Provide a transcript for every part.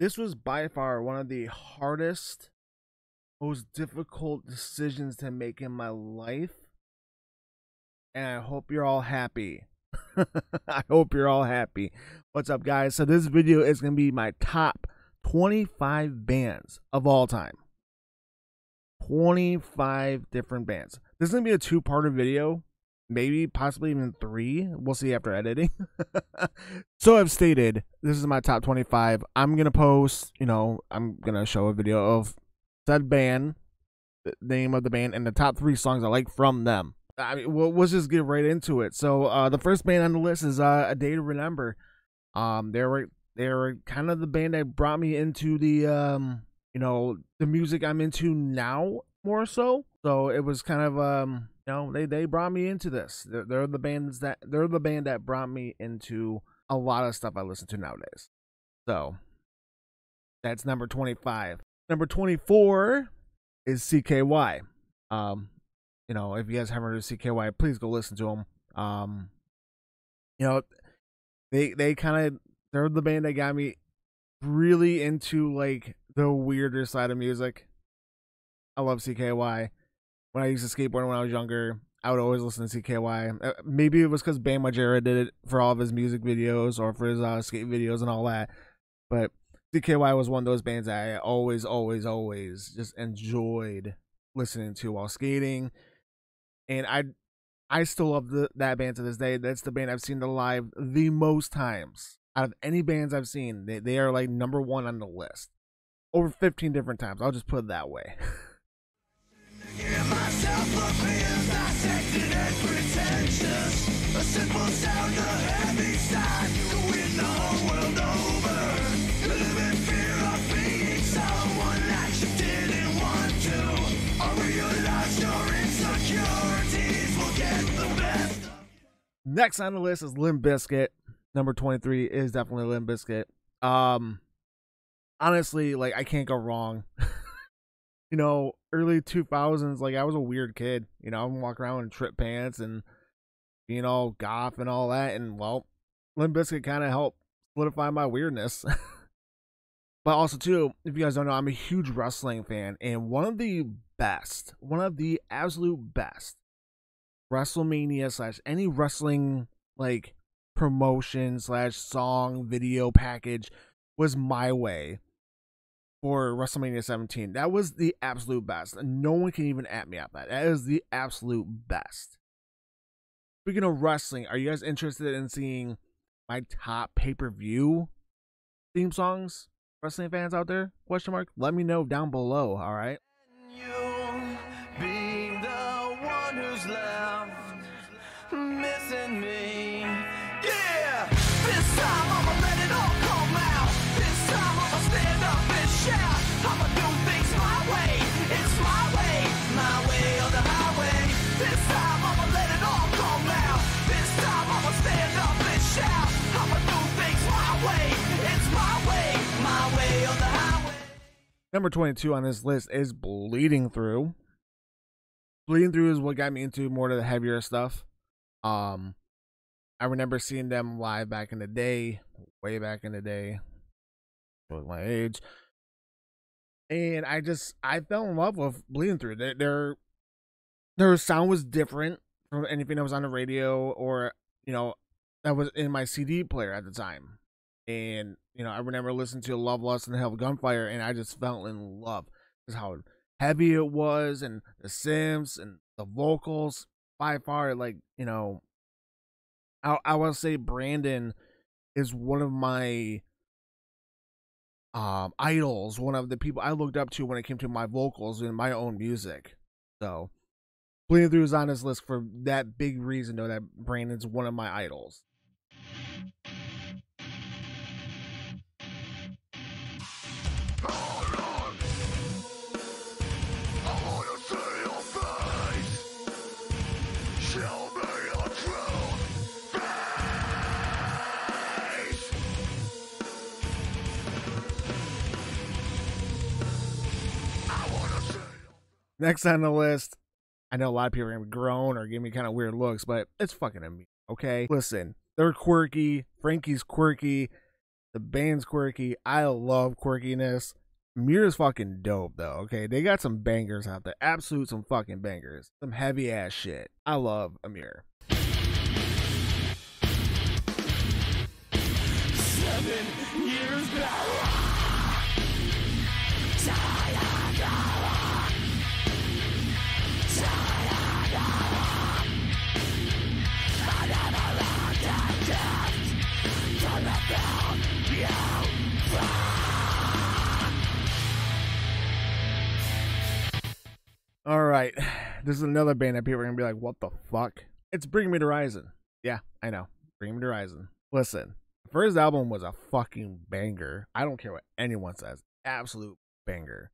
This was by far one of the hardest, most difficult decisions to make in my life. And I hope you're all happy. I hope you're all happy. What's up, guys? So, this video is going to be my top 25 bands of all time. 25 different bands. This is going to be a two parter video maybe possibly even three. We'll see after editing. so I've stated this is my top 25. I'm gonna post, you know, I'm gonna show a video of said band, the name of the band, and the top three songs I like from them. I mean, we'll, we'll just get right into it. So uh, the first band on the list is uh, A Day to Remember. Um, they were they were kind of the band that brought me into the um, you know, the music I'm into now more so. So it was kind of um you know, they they brought me into this. They're, they're the bands that they're the band that brought me into a lot of stuff I listen to nowadays. So that's number 25. Number 24 is CKY. Um, you know, if you guys haven't heard of CKY, please go listen to them. Um, you know, they they kind of they're the band that got me really into like the weirder side of music. I love CKY when I used to skateboard when I was younger, I would always listen to CKY. Uh, maybe it was because Bam Margera did it for all of his music videos or for his uh, skate videos and all that. But CKY was one of those bands I always, always, always just enjoyed listening to while skating. And I I still love the, that band to this day. That's the band I've seen the live the most times out of any bands I've seen. They, they are like number one on the list. Over 15 different times. I'll just put it that way. Simple sound, the world over realize your Next on the list is Limp Bizkit. Number 23 is definitely Limp Bizkit. Um, honestly, like, I can't go wrong. you know, early 2000s, like, I was a weird kid. You know, I'm walking around in trip pants and being all goth and all that. And well, Limp Bizkit kind of helped solidify my weirdness. but also, too, if you guys don't know, I'm a huge wrestling fan. And one of the best, one of the absolute best WrestleMania slash any wrestling like promotion slash song video package was My Way for WrestleMania 17. That was the absolute best. No one can even at me at that. That is the absolute best. Speaking of wrestling, are you guys interested in seeing my top pay per view theme songs? Wrestling fans out there? Question mark. Let me know down below. All right. Number 22 on this list is Bleeding Through. Bleeding Through is what got me into more of the heavier stuff. Um, I remember seeing them live back in the day, way back in the day, with my age. And I just I fell in love with Bleeding Through. Their their, their sound was different from anything that was on the radio or you know that was in my CD player at the time. And you know, I remember listening to Love, Lust, and Hell Gunfire, and I just fell in love. Just how heavy it was, and the Sims and the vocals. By far, like you know, I I will say Brandon is one of my um idols, one of the people I looked up to when it came to my vocals and my own music. So, Bleeding Through is on his list for that big reason, though that Brandon's one of my idols. Next on the list, I know a lot of people are gonna groan or give me kind of weird looks, but it's fucking Emmure. Okay, listen, they're quirky. Frankie's quirky. The band's quirky. I love quirkiness. Emmure is fucking dope though. Okay, they got some bangers out there. Absolute some fucking bangers. Some heavy ass shit. I love Emmure. This is another band that people are gonna be like, "What the fuck?" It's Bring Me the Horizon. Yeah, I know, Bring Me the Horizon. Listen, first album was a fucking banger. I don't care what anyone says, absolute banger.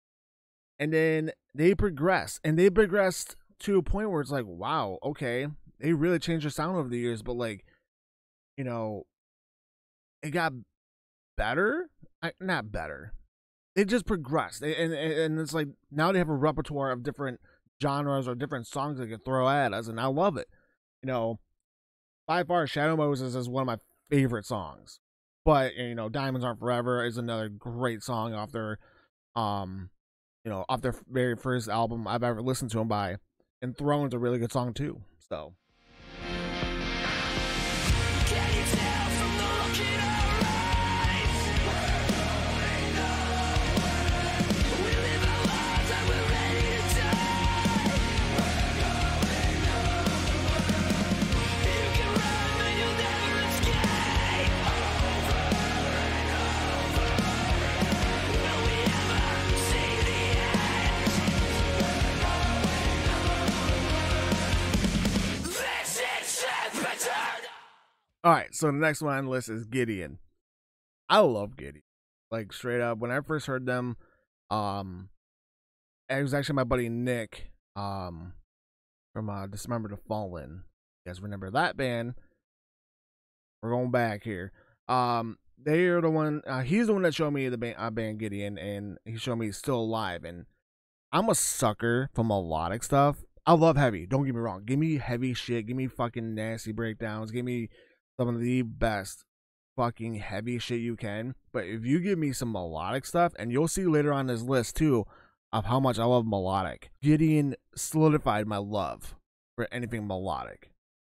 And then they progressed, and they progressed to a point where it's like, wow, okay, they really changed their sound over the years, but like, you know, it got better. I, not better they just progressed, and, and and it's like now they have a repertoire of different genres or different songs they can throw at us, and I love it. You know, by far, Shadow Moses is one of my favorite songs. But you know, Diamonds Aren't Forever is another great song off their, um, you know, off their very first album I've ever listened to them by, and Throne's a really good song too. So All right, so the next one on the list is Gideon. I love Gideon. Like straight up, when I first heard them, um, it was actually my buddy Nick, um, from uh, Dismember the Fallen. You guys remember that band? We're going back here. Um, they are the one. Uh, he's the one that showed me the band, uh, band Gideon, and he showed me he's Still Alive. And I'm a sucker for melodic stuff. I love heavy. Don't get me wrong. Give me heavy shit. Give me fucking nasty breakdowns. Give me some of the best fucking heavy shit you can. But if you give me some melodic stuff, and you'll see later on this list too of how much I love melodic, Gideon solidified my love for anything melodic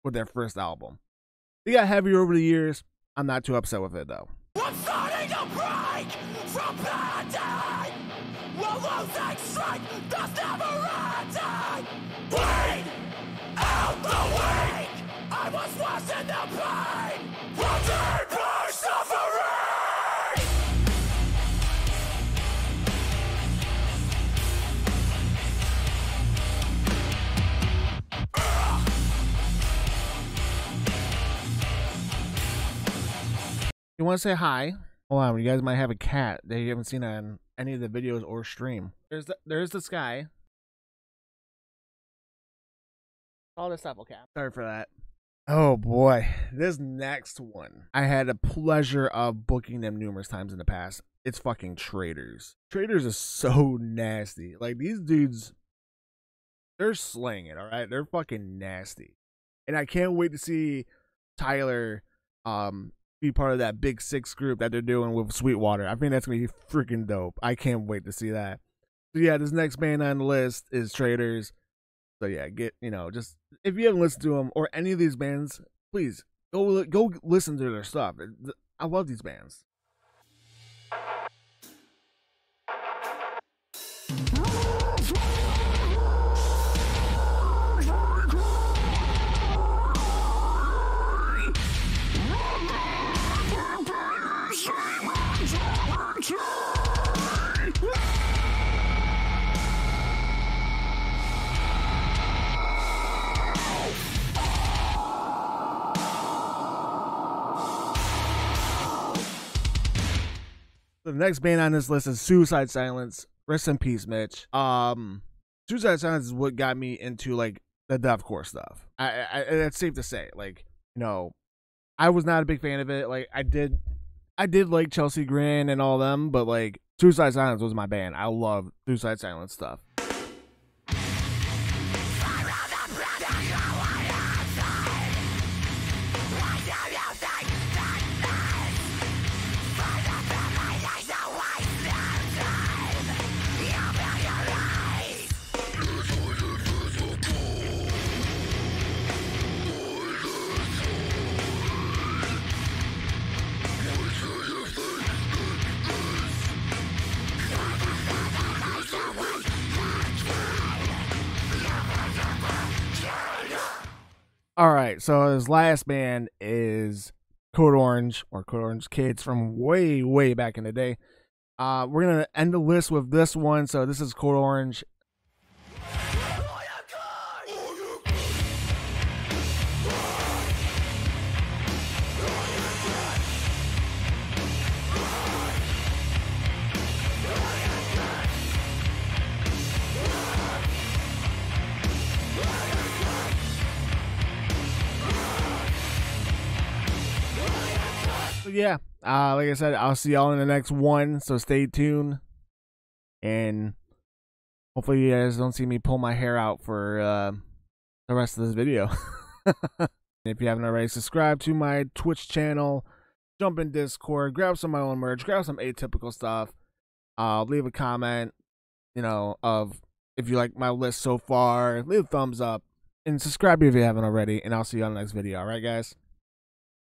with their first album. They got heavier over the years. I'm not too upset with it though. I'm starting to break from Well, losing strength does never end. Bleed out the. Was watching the pain suffering You want to say hi? Hold on, you guys might have a cat that you haven't seen on any of the videos or stream. There's the, there's the sky. All this stuff, okay. Sorry for that. Oh boy, this next one. I had a pleasure of booking them numerous times in the past. It's fucking Traitors. Traitors is so nasty. Like these dudes, they're slaying it, alright? They're fucking nasty. And I can't wait to see Tyler um be part of that big six group that they're doing with Sweetwater. I think that's gonna be freaking dope. I can't wait to see that. So yeah, this next band on the list is Traitors. So yeah, get you know, just if you haven't listened to them or any of these bands, please go go listen to their stuff. I love these bands. Next band on this list is Suicide Silence. Rest in peace, Mitch. Um, Suicide Silence is what got me into like the deathcore stuff. I, I, it's safe to say, like, you know, I was not a big fan of it. Like, I did, I did like Chelsea Grin and all them, but like Suicide Silence was my band. I love Suicide Silence stuff. All right, so his last band is Code Orange or Code Orange Kids from way, way back in the day. Uh, we're gonna end the list with this one. So this is Code Orange yeah, uh, like I said, I'll see y'all in the next one. So stay tuned, and hopefully you guys don't see me pull my hair out for uh, the rest of this video. if you haven't already, subscribe to my Twitch channel, jump in Discord, grab some of my own merch, grab some atypical stuff. Uh, leave a comment, you know, of if you like my list so far. Leave a thumbs up and subscribe if you haven't already. And I'll see you on the next video. All right, guys.